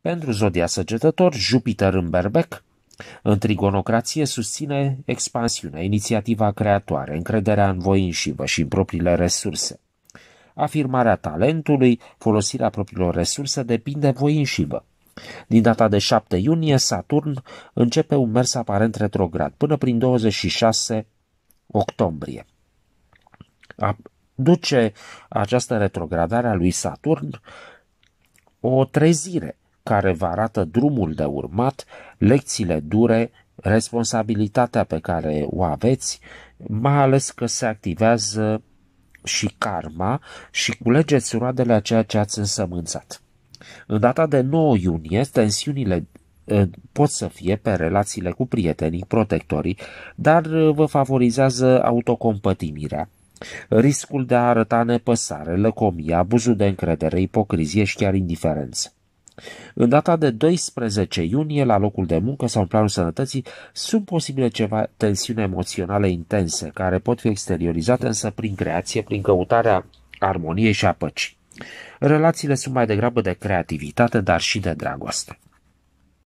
Pentru zodia săgetător, Jupiter în berbec, în trigonocrație susține expansiunea, inițiativa creatoare, încrederea în voi înșivă și în propriile resurse. Afirmarea talentului, folosirea propriilor resurse depinde voi înșivă. Din data de 7 iunie, Saturn începe un mers aparent retrograd până prin 26 octombrie. Duce această retrogradare a lui Saturn o trezire care vă arată drumul de urmat, lecțiile dure, responsabilitatea pe care o aveți, mai ales că se activează și karma și culegeți roadele a ceea ce ați însămânțat. În data de 9 iunie, tensiunile pot să fie pe relațiile cu prietenii, protectorii, dar vă favorizează autocompătimirea. Riscul de a arăta nepăsare, lăcomie, abuzul de încredere, ipocrizie și chiar indiferență. În data de 12 iunie, la locul de muncă sau în planul sănătății, sunt posibile ceva tensiuni emoționale intense, care pot fi exteriorizate însă prin creație, prin căutarea armoniei și a păcii. Relațiile sunt mai degrabă de creativitate, dar și de dragoste.